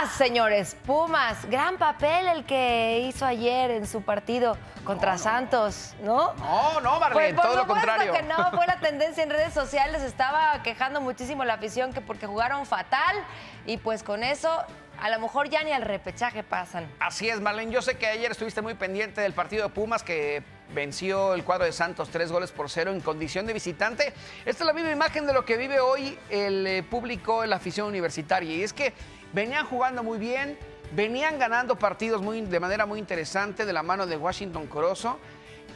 Pumas, señores, Pumas. Gran papel el que hizo ayer en su partido contra Santos, ¿no? No, no, Marlene, Pues por todo lo contrario. que no, fue la tendencia en redes sociales, estaba quejando muchísimo la afición que porque jugaron fatal y pues con eso a lo mejor ya ni al repechaje pasan. Así es, Marlene. Yo sé que ayer estuviste muy pendiente del partido de Pumas que venció el cuadro de Santos tres goles por cero en condición de visitante. Esta es la misma imagen de lo que vive hoy el eh, público en la afición universitaria. Y es que venían jugando muy bien, venían ganando partidos muy, de manera muy interesante de la mano de Washington Corozo.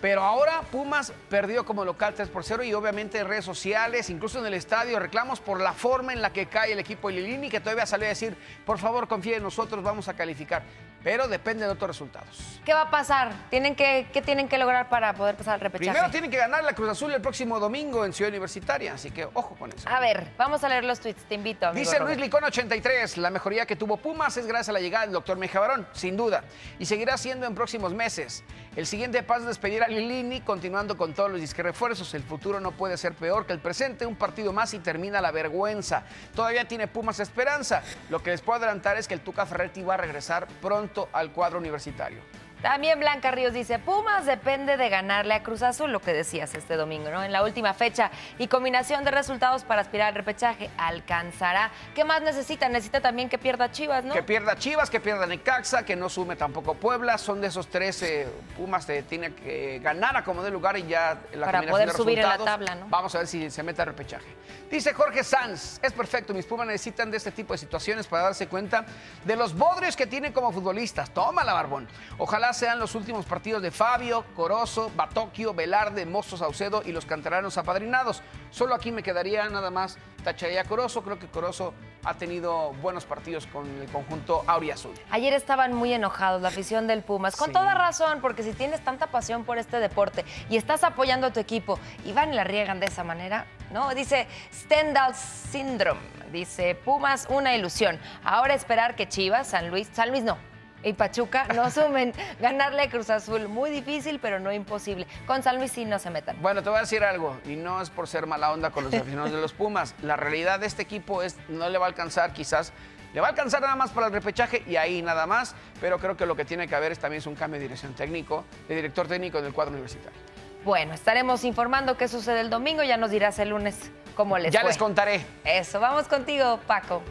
Pero ahora Pumas perdió como local 3 por 0 y obviamente en redes sociales, incluso en el estadio, reclamos por la forma en la que cae el equipo de Lilini, que todavía salió a decir, por favor confíen en nosotros, vamos a calificar. Pero depende de otros resultados. ¿Qué va a pasar? ¿Tienen que, ¿Qué tienen que lograr para poder pasar al repechaje? Primero tienen que ganar la Cruz Azul el próximo domingo en Ciudad Universitaria, así que ojo con eso. A ver, vamos a leer los tweets, te invito. amigo Dice Luis. Licón 83, la mejoría que tuvo Pumas es gracias a la llegada del doctor Mejabarón, sin duda, y seguirá siendo en próximos meses. El siguiente paso es despedir a Lilini, continuando con todos los disque refuerzos. El futuro no puede ser peor que el presente, un partido más y termina la vergüenza. Todavía tiene Pumas esperanza. Lo que les puedo adelantar es que el Tuca Ferretti va a regresar pronto al cuadro universitario. También Blanca Ríos dice, Pumas depende de ganarle a Cruz Azul, lo que decías este domingo, ¿no? En la última fecha y combinación de resultados para aspirar al repechaje, alcanzará. ¿Qué más necesita? Necesita también que pierda Chivas, ¿no? Que pierda Chivas, que pierda Necaxa, que no sume tampoco Puebla. Son de esos tres eh, Pumas que tiene que ganar a como de lugar y ya la Para combinación poder de subir en la tabla, ¿no? Vamos a ver si se mete al repechaje. Dice Jorge Sanz, es perfecto, mis Pumas necesitan de este tipo de situaciones para darse cuenta de los bodrios que tienen como futbolistas. Tómala, Barbón. Ojalá sean los últimos partidos de Fabio, Corozo, Batocchio, Velarde, Mozo Saucedo y los canteranos apadrinados. Solo aquí me quedaría nada más tacharía Corozo. Creo que Corozo ha tenido buenos partidos con el conjunto Auriazul. Ayer estaban muy enojados la afición del Pumas, con Sí. toda razón, porque si tienes tanta pasión por este deporte y estás apoyando a tu equipo y van y la riegan de esa manera, ¿no? Dice Stendhal Syndrome, dice Pumas, una ilusión. Ahora esperar que Chivas, San Luis, San Luis no. Y Pachuca no sumen ganarle a Cruz Azul. Muy difícil, pero no imposible. Con San Luis sí no se metan. Bueno, te voy a decir algo, y no es por ser mala onda con los aficionados de los Pumas. La realidad de este equipo es no le va a alcanzar quizás. Le va a alcanzar nada más para el repechaje y ahí nada más, pero creo que lo que tiene que haber es también es un cambio de dirección técnico, de director técnico del cuadro universitario. Bueno, estaremos informando qué sucede el domingo. Ya nos dirás el lunes cómo les ya fue. les contaré. Eso, vamos contigo, Paco.